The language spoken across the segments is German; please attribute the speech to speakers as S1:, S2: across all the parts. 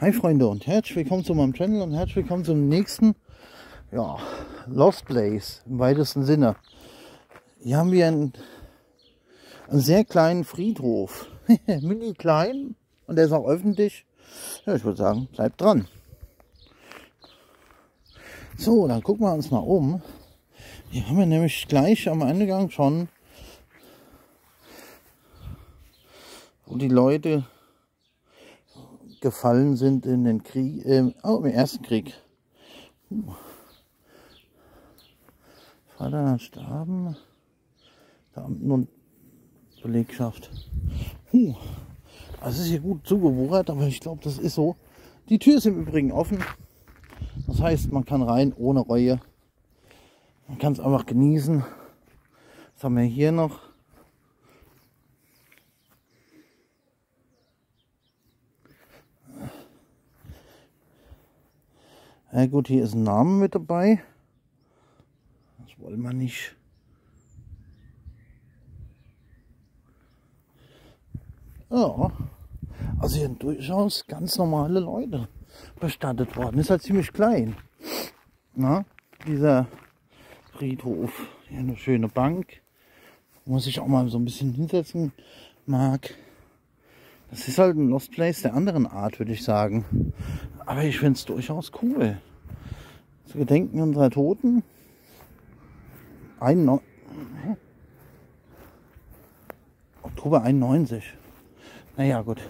S1: Hi Freunde und herzlich willkommen zu meinem Channel und herzlich willkommen zum nächsten ja, Lost Place im weitesten Sinne. Hier haben wir einen, einen sehr kleinen Friedhof. Mini klein und der ist auch öffentlich. Ja, ich würde sagen, bleibt dran. So, dann gucken wir uns mal um. Hier haben wir nämlich gleich am Eingang schon, wo die Leute gefallen sind in den Krieg, äh, oh, im Ersten Krieg. Uh. Vater starben. Beamten und Belegschaft. Uh. Das ist hier gut zugewuchert, aber ich glaube, das ist so. Die Tür ist im Übrigen offen. Das heißt, man kann rein ohne Reue. Man kann es einfach genießen. Was haben wir hier noch? Ja gut, hier ist ein Name mit dabei. Das wollen wir nicht. Ja, also hier sind durchaus ganz normale Leute bestattet worden. Ist halt ziemlich klein. Na, dieser Friedhof. Hier eine schöne Bank, wo man sich auch mal so ein bisschen hinsetzen mag. Das ist halt ein Lost Place der anderen Art, würde ich sagen. Aber ich finde es durchaus cool. Zu Gedenken unserer Toten. Ein no Oktober 91. Naja, gut.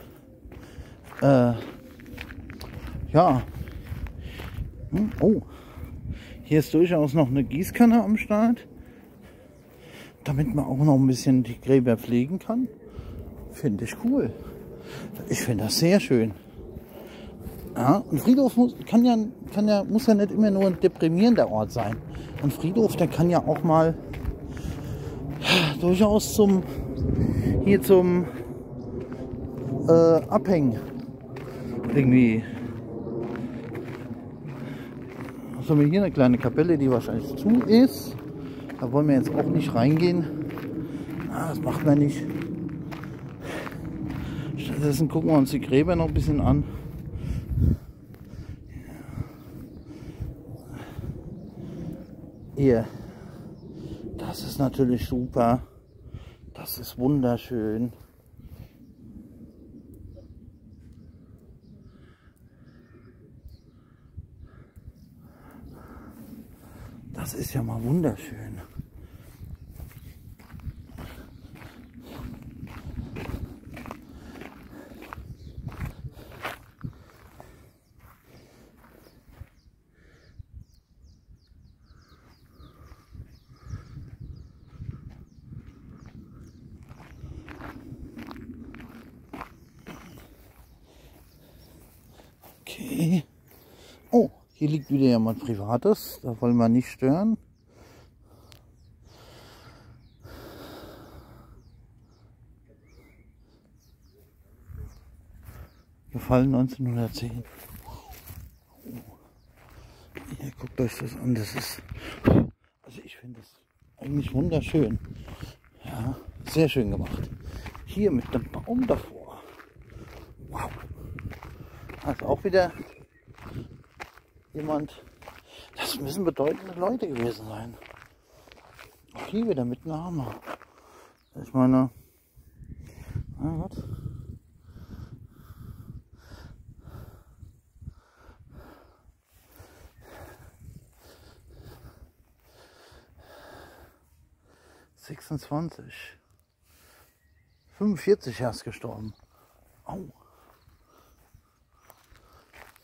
S1: Äh, ja. Hm, oh. Hier ist durchaus noch eine Gießkanne am Start. Damit man auch noch ein bisschen die Gräber pflegen kann. Finde ich cool. Ich finde das sehr schön. Ja, ein Friedhof muss, kann ja, kann ja, muss ja nicht immer nur ein deprimierender Ort sein. Ein Friedhof, der kann ja auch mal durchaus zum hier zum äh, Abhängen irgendwie. Was haben wir hier? Eine kleine Kapelle, die wahrscheinlich zu ist. Da wollen wir jetzt auch nicht reingehen. Ah, das macht man nicht. Stattdessen gucken wir uns die Gräber noch ein bisschen an. Hier. Das ist natürlich super. Das ist wunderschön. Das ist ja mal wunderschön. Oh, hier liegt wieder jemand Privates. Da wollen wir nicht stören. Gefallen 1910. Hier guckt euch das an. Das ist, also ich finde das eigentlich wunderschön. Ja, sehr schön gemacht. Hier mit dem Baum davor. Wow. Also auch wieder jemand. Das müssen bedeutende Leute gewesen sein. Auch hier wieder mit Name. Ich meine, mein Gott. Sechsundzwanzig. 45 erst gestorben. Au.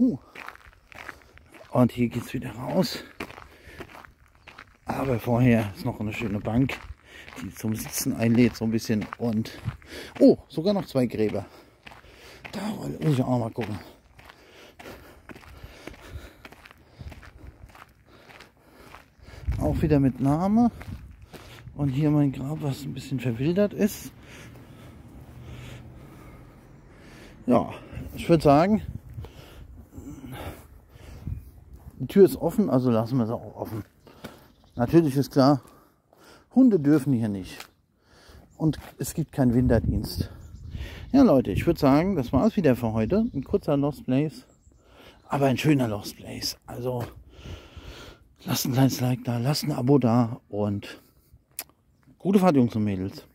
S1: Uh. Und hier geht es wieder raus. Aber vorher ist noch eine schöne Bank, die zum Sitzen einlädt, so ein bisschen. Und oh, sogar noch zwei Gräber. Da muss ich auch mal gucken. Auch wieder mit Name. Und hier mein Grab, was ein bisschen verwildert ist. Ja, ich würde sagen, die Tür ist offen, also lassen wir sie auch offen. Natürlich ist klar, Hunde dürfen hier nicht. Und es gibt keinen Winterdienst. Ja Leute, ich würde sagen, das war es wieder für heute. Ein kurzer Lost Place. aber ein schöner Lost Place. Also lasst ein kleines Like da, lasst ein Abo da und gute Fahrt, Jungs und Mädels.